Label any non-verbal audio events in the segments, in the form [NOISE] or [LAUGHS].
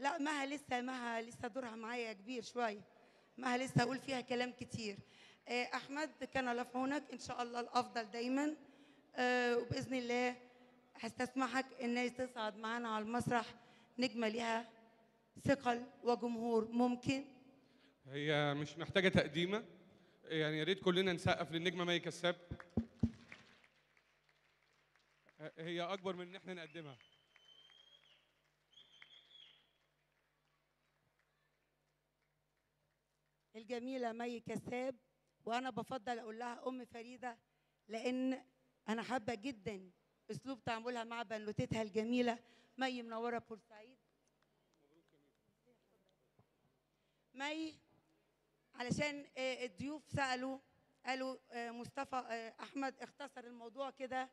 لا مها لسه مها لسه دورها معايا كبير شوية مها لسه هقول فيها كلام كتير. آه، أحمد كان الله في عونك إن شاء الله الأفضل دايما. آه، وبإذن الله هستسمحك إن تصعد معانا على المسرح. نجمة ليها ثقل وجمهور ممكن. هي مش محتاجة تقديمة. يعني يا ريت كلنا نسقف للنجمة مي كساب هي أكبر من إن إحنا نقدمها. الجميلة مي كساب وأنا بفضل أقول لها أم فريدة لأن أنا حابة جدا أسلوب تعاملها مع بنوتتها الجميلة مي منورة بورسعيد. مي علشان آه، الضيوف سألوا قالوا آه، مصطفى آه، أحمد اختصر الموضوع كده.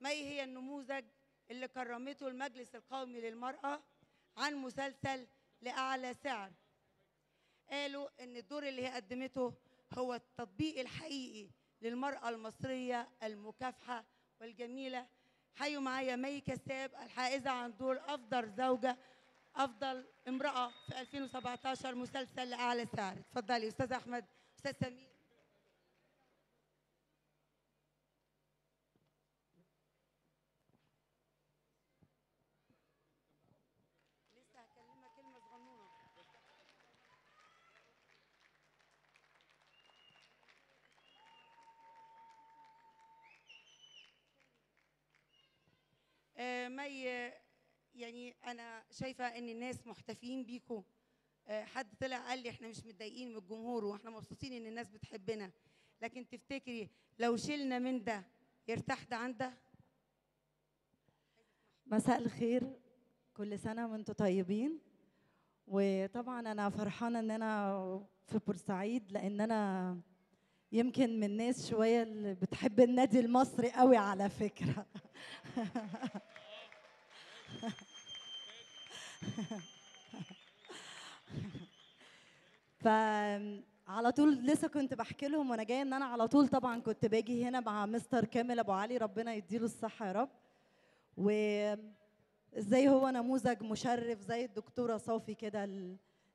مي هي النموذج اللي كرمته المجلس القومي للمرأة عن مسلسل لأعلى سعر. قالوا إن الدور اللي هي قدمته هو التطبيق الحقيقي للمرأة المصرية المكافحة والجميلة. حيوا معايا مي كساب الحائزة عن دور أفضل زوجة أفضل امرأة في 2017 مسلسل لأعلى سعر. اتفضلي أستاذ أحمد أستاذ سمير. مي يعني أنا شايفة إن الناس محتفين بيكوا آه، حد طلع قال لي إحنا مش متضايقين من الجمهور وإحنا مبسوطين إن الناس بتحبنا. لكن تفتكري لو شلنا من ده يرتاح ده عن ده؟ مساء الخير كل سنة وأنتم طيبين. وطبعا أنا فرحانة إن أنا في بورسعيد لأن أنا يمكن من الناس شوية اللي بتحب النادي المصري قوي على فكرة. [LAUGHS] فعلى طول لسه كنت بحكي لهم وأنا جاية ان أنا على طول طبعا كنت باجي هنا مع مستر كامل أبو علي ربنا يديله الصحة يا رب. وازاي هو نموذج مشرف زي الدكتورة صافي كده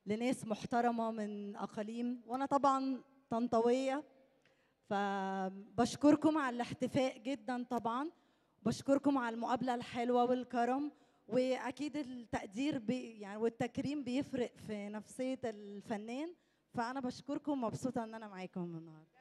لناس محترمة من أقاليم. وأنا طبعا طنطاويه فبشكركم على الاحتفاء جدا طبعا. بشكركم على المقابلة الحلوة والكرم. وأكيد التقدير بي يعني والتكريم بيفرق في نفسية الفنان فأنا بشكركم مبسوطه إن أنا معاكم النهارده.